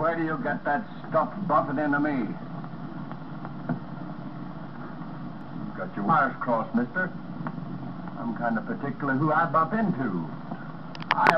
Where do you get that stuff bumping into me? You've got your wires crossed, mister. I'm kind of particular who I bump into. I